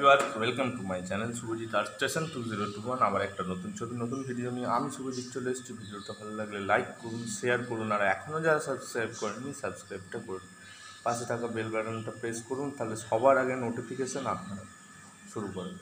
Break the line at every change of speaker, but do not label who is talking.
Viewer welcome to my channel Subhajit art station two zero two one আবার একটা নতুন ছবি, নতুন ভিডিও নিয়ে আমি শুভজিৎ চলে এসেছি। ভিডিওটা ভালো লাগলে লাইক করুন শেয়ার করুন, আর এখনও যারা সাবস্ক্রাইব করেননি সাবস্ক্রাইবটা করুন। পাশে থাকা বেল বাটনটা প্রেস করুন, তাহলে সবার আগে নোটিফিকেশান আপনারা শুরু করেন